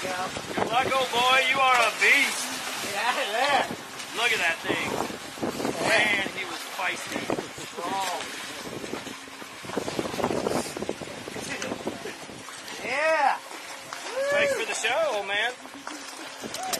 Good luck, old boy. You are a beast. Get out of. Look at that thing. Man, he was feisty. Strong. yeah. Thanks for the show, old man.